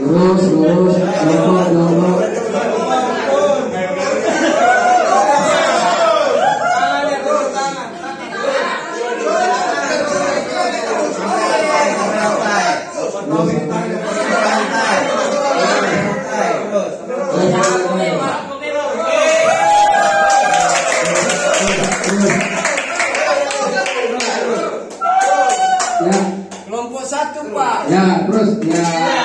Lurus, Membuat satu, Pak. Ya, terus ya.